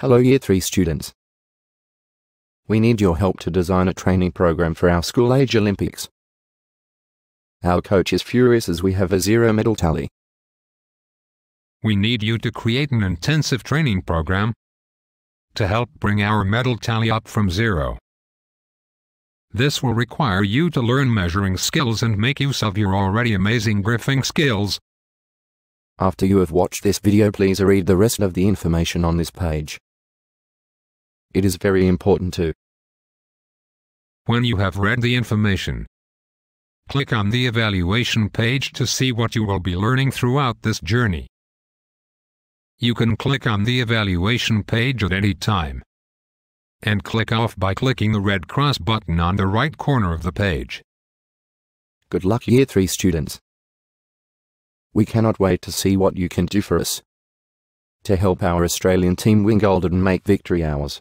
Hello Year 3 students. We need your help to design a training program for our school age Olympics. Our coach is furious as we have a zero medal tally. We need you to create an intensive training program to help bring our medal tally up from zero. This will require you to learn measuring skills and make use of your already amazing griffing skills. After you have watched this video please read the rest of the information on this page. It is very important to When you have read the information, click on the evaluation page to see what you will be learning throughout this journey. You can click on the evaluation page at any time and click off by clicking the red cross button on the right corner of the page. Good luck Year 3 students. We cannot wait to see what you can do for us. To help our Australian team win gold and make victory ours.